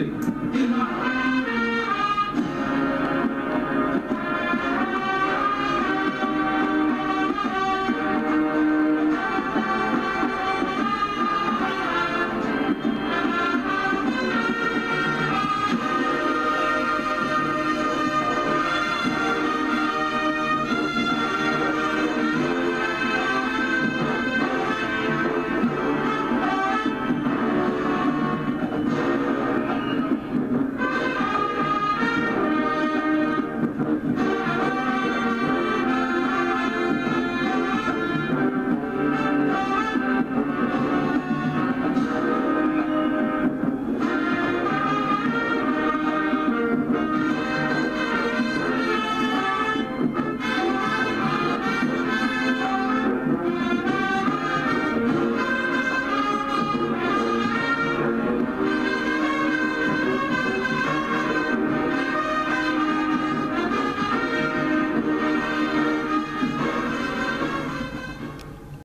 didn't.